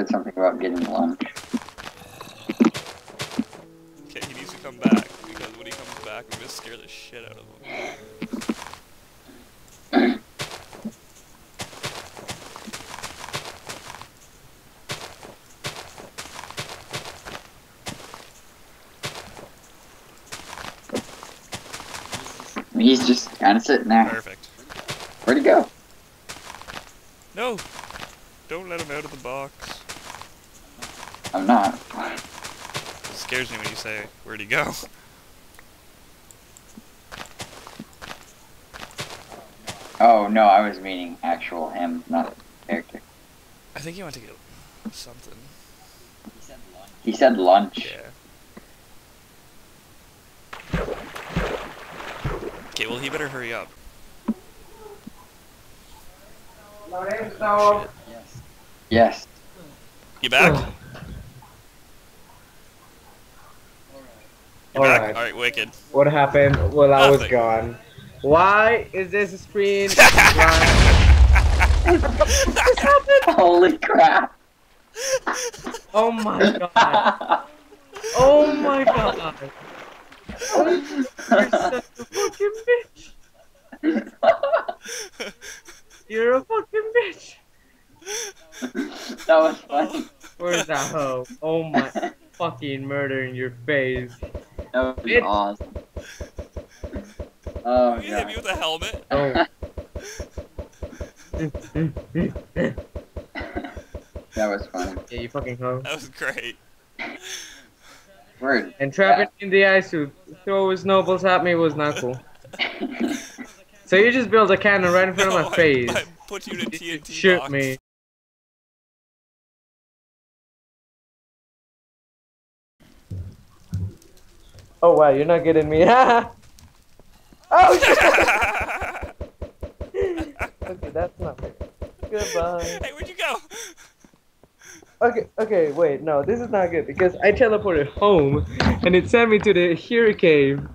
said something about getting lunch. Okay, he needs to come back because when he comes back, I'm gonna scare the shit out of him. He's just kind of sitting there. Perfect. Where'd he go? No! Don't let him out of the box. I'm not. It scares me when you say, where'd he go? Oh no, I was meaning actual him, not character. I think he went to get something. He said lunch. Yeah. Okay, well he better hurry up. Oh, shit. Yes. You back? You back? Alright. Alright, wicked. What happened while I was gone? Why is this screen? Why- Holy crap! Oh my god! Oh my god! Oh, you're such a fucking bitch! You're a fucking bitch! that was funny. Where's that hoe? Oh my fucking murder in your face! That was Bitch. awesome. Oh you hit me with a helmet. Oh. that was fun. yeah, you fucking hoe. That was great. Word. And trapping in the ice suit, throw his snowballs at me was not cool. So you just built a cannon right in front No, of my I- face. I put you in a TNT Shoot box. me. Oh wow, you're not getting me. oh shit! okay, that's not fair. Goodbye. hey, where'd you go? Okay, okay, wait, no, this is not good because I teleported home and it sent me to the hurricane